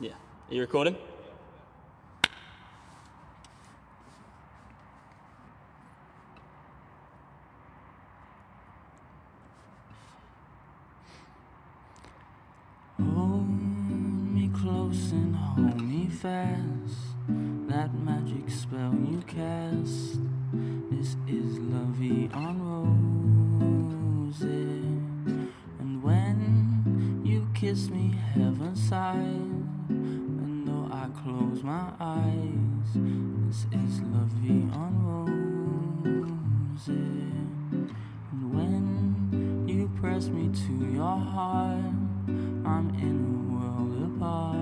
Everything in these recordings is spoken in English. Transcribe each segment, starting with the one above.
Yeah. Are you recording? Hold me close and hold me fast. That magic spell you cast. This is La Vie en Rose. And when you kiss me, heaven sighs. Close my eyes, this is La Vie en Rose. And when you press me to your heart, I'm in a world apart,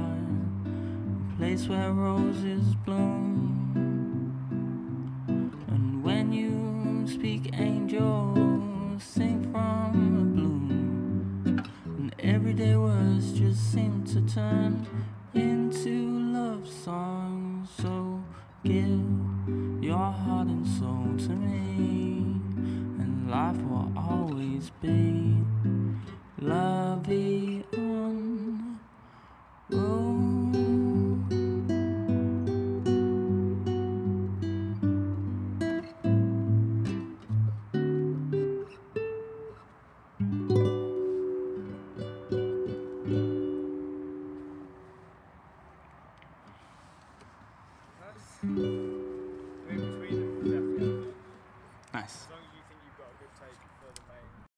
a place where roses bloom. And when you speak, angels sing from the bloom. And everyday words just seem to turn give your heart and soul to me, and life will always be Nice.